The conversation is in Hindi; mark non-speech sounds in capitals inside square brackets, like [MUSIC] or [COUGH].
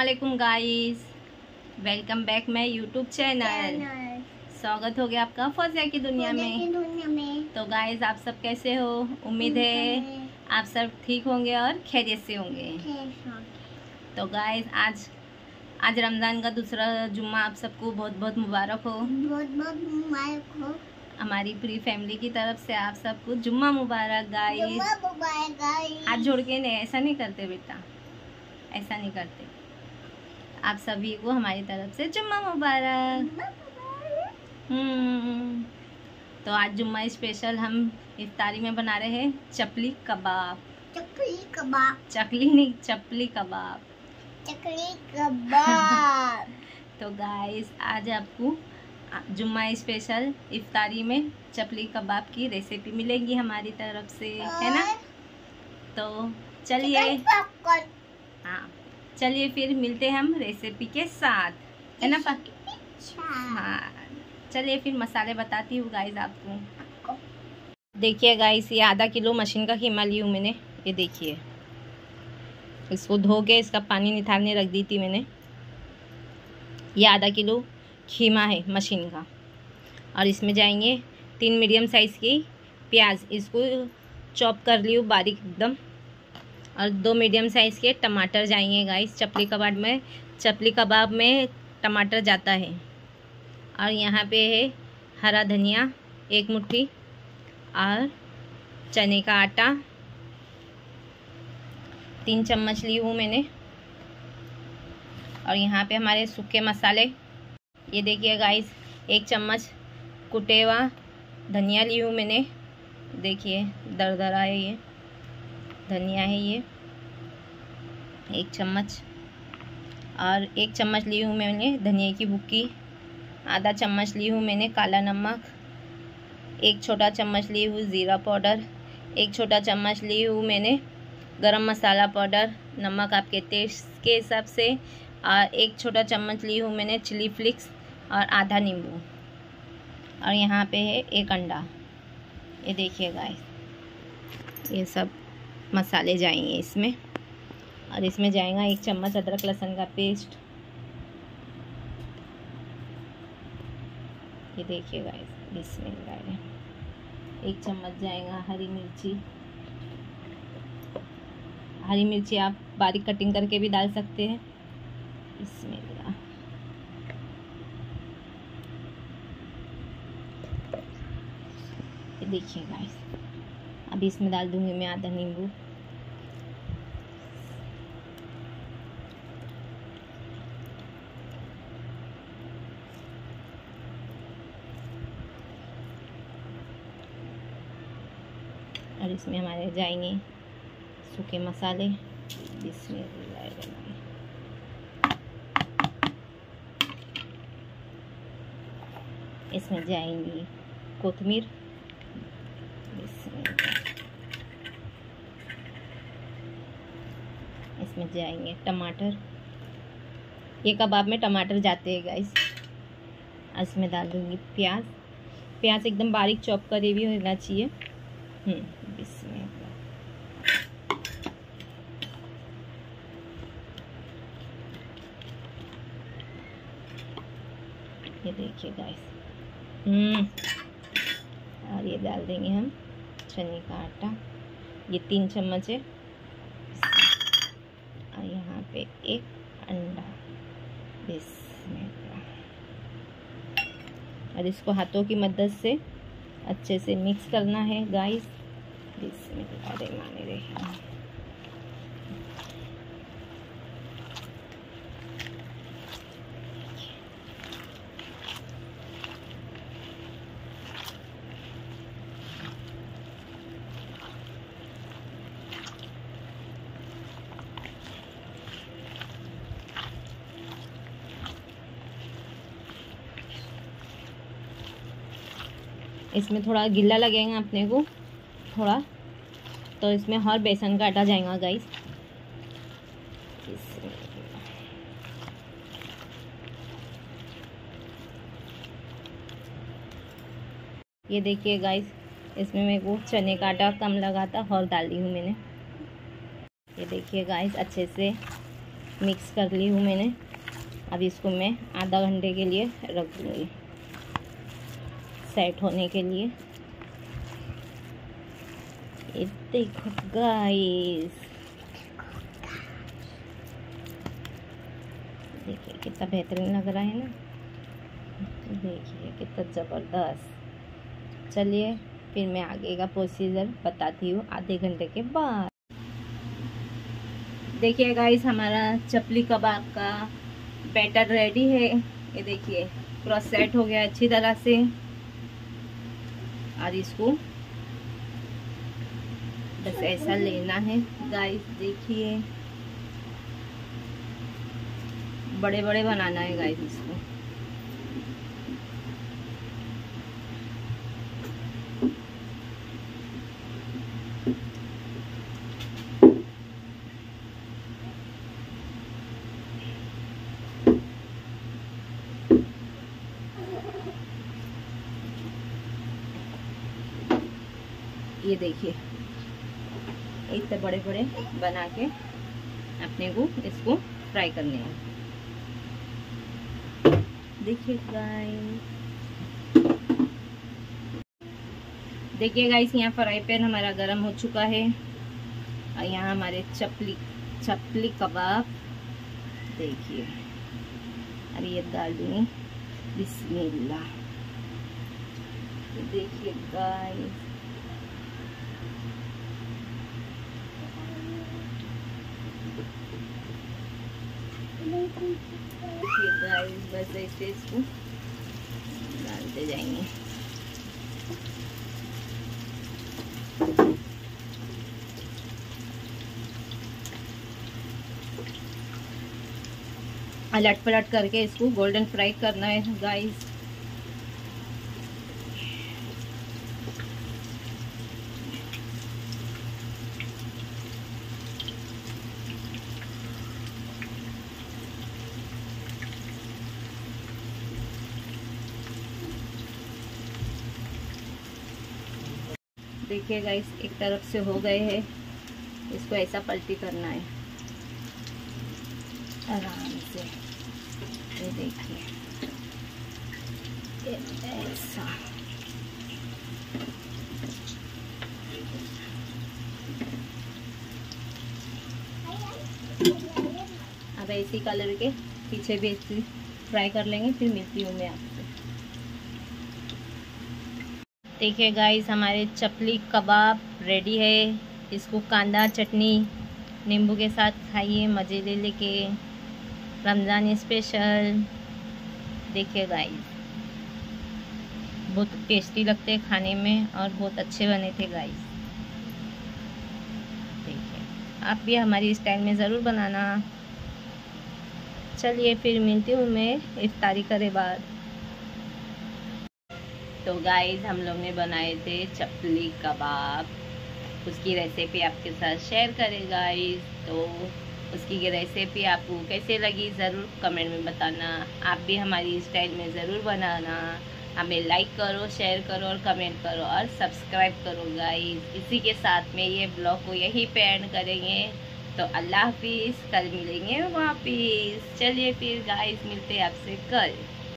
वालेकुम guys welcome back my YouTube channel स्वागत हो गया आपका फौजिया की दुनिया में। दुनिया में। तो गाइस आप सब कैसे हो? उम्मीद है आप सब ठीक होंगे और खैरियत से होंगे। तो गाइस आज आज रमज़ान का दूसरा जुम्मा आप सबको बहुत बहुत मुबारक हो। बहुत बहुत मुबारक हो। हमारी पूरी फैमिली की तरफ़ से आप सबको जुम्मा मुबारक गाइस जुम्मा मुबारक गाइस हाथ जोड़ के नहीं ऐसा नहीं करते बेटा। ऐसा नहीं करते। आप सभी को हमारी तरफ़ से जुम्मा मुबारक। हम्म। तो आज जुम्मा स्पेशल हम इफ्तारी में बना रहे हैं चपली कबाब। चकली कबाब। चकली नहीं चपली कबाब। चकली कबाब। [LAUGHS] तो गाइस आज आपको जुम्मा स्पेशल इफ्तारी में चपली कबाब की रेसिपी मिलेगी हमारी तरफ़ से है ना? तो चलिए। हाँ। चलिए फिर मिलते हैं हम रेसिपी के साथ है ना हाँ चलिए फिर मसाले बताती हूँ गाइस आपको। देखिए गाइस ये आधा किलो मशीन का कीमा ली हूँ मैंने ये देखिए। इसको धो के इसका पानी निथारने रख दी थी मैंने। ये आधा किलो खीमा है मशीन का। और इसमें जाएँगे तीन मीडियम साइज़ की प्याज। इसको चॉप कर ली हूँ बारीक एकदम। और दो मीडियम साइज़ के टमाटर जाएँगे गाइस। चपली कबाब में, चपली कबाब में टमाटर जाता है। और यहाँ पे है हरा धनिया, एक मुट्ठी और चने का आटा। तीन चम्मच ली हूँ मैंने। और यहाँ पे हमारे सूखे मसाले। ये देखिए गाइस, एक चम्मच कुटे हुआ धनिया ली हूँ मैंने। देखिए दर दरदरा है ये। धनिया है ये। एक चम्मच। और एक चम्मच ली हूँ मैंने धनिया की बुक्की। आधा चम्मच ली हूँ मैंने काला नमक। एक छोटा चम्मच ली हूँ ज़ीरा पाउडर। एक छोटा चम्मच ली हूँ मैंने गरम मसाला पाउडर, नमक आपके टेस्ट के हिसाब से। और एक छोटा चम्मच ली हूँ मैंने चिली फ्लिक्स और आधा नींबू। और यहाँ पे है एक अंडा। ये देखिए गाइस ये सब। मसाले जाएँगे इसमें। और इसमें जाएगा एक चम्मच अदरक लहसुन का पेस्ट। ये देखिए गाइस इसमें एक चम्मच जाएगा हरी मिर्ची। हरी मिर्ची आप बारीक कटिंग करके भी डाल सकते हैं। इसमें देखिए गाइस अभी इसमें डाल दूँगी मैं आधा नींबू। और इसमें हमारे जाएँगे सूखे मसाले। इसमें इसमें जाएँगी कोतमीर इसमें जाएँगे। टमाटर। ये कबाब में टमाटर जाते हैं गाइस इसमें डाल दूँगी प्याज। प्याज एकदम बारीक चॉप करे भी होना चाहिए। इसमें। ये देखिए गाइस हम्म। और ये डाल देंगे हम चने का आटा। ये तीन चम्मच है। यहाँ पे एक अंडा इसमें और इसको हाथों की मदद से अच्छे से मिक्स करना है गाइस इसमें माने रहे इसमें थोड़ा गिल्ला लगेगा अपने को, थोड़ा। तो इसमें हर बेसन का आटा जाएगा गाइस ये देखिए गाइस इसमें मेरे को चने का आटा कम लगा था, और डाल दी हूँ मैंने। ये देखिए गाइस अच्छे से मिक्स कर ली हूँ मैंने। अब इसको मैं आधा घंटे के लिए रख दूँगी। सेट होने के लिए। ये देखो गाइस देखिए कितना बेहतरीन लग रहा है ना। देखिए कितना ज़बरदस्त। चलिए फिर मैं आगे का प्रोसीजर बताती हूँ आधे घंटे के बाद। देखिए गाइस हमारा चपली कबाब का बैटर रेडी है। ये देखिए पूरा सेट हो गया अच्छी तरह से। और इसको बस ऐसा लेना है। गाइस देखिए। बड़े बड़े बनाना है गाइस इसको। ये देखिए। इतने बड़े बड़े बना के अपने को इसको फ्राई करने हैं। देखिए गाइस देखिए गाइस यहाँ फ्राई पैन हमारा गर्म हो चुका है। और यहाँ हमारे चपली चपली कबाब। देखिए। अरे ये डाल दूँगी बिस्मिल्लाह। देखिए गाइस बस ऐसे इसको डालते जाएँगे अलट पलट करके इसको गोल्डन फ्राई करना है गाइस देखिए गाइस एक तरफ़ से हो गए हैं। इसको ऐसा पलटी करना है। आराम से। ये देखिए। ऐसा। अब ऐसी कलर के पीछे भी ऐसी फ्राई कर लेंगे, फिर मिलती हूँ मैं आपसे देखिए गाइस हमारे चपली कबाब रेडी है। इसको कांदा, चटनी, नींबू के साथ खाइए, मज़े ले लेके। रमज़ान स्पेशल देखिए गाइस बहुत टेस्टी लगते हैं खाने में और बहुत अच्छे बने थे गाइस देखिए, आप भी हमारी स्टाइल में ज़रूर बनाना। चलिए फिर मिलती हूँ मैं इफ्तारी करे बाद। तो गाइस हम लोग ने बनाए थे चपली कबाब। उसकी रेसिपी आपके साथ शेयर करें गाइस तो उसकी रेसिपी आपको कैसे लगी, ज़रूर कमेंट में बताना। आप भी हमारी स्टाइल में ज़रूर बनाना। हमें लाइक करो शेयर करो और कमेंट करो और सब्सक्राइब करो गाइस इसी के साथ में ये ब्लॉग को यहीं पे एंड करेंगे। तो अल्लाह हाफिज़, कल मिलेंगे वापिस। चलिए फिर गाइस मिलते हैं आपसे कल।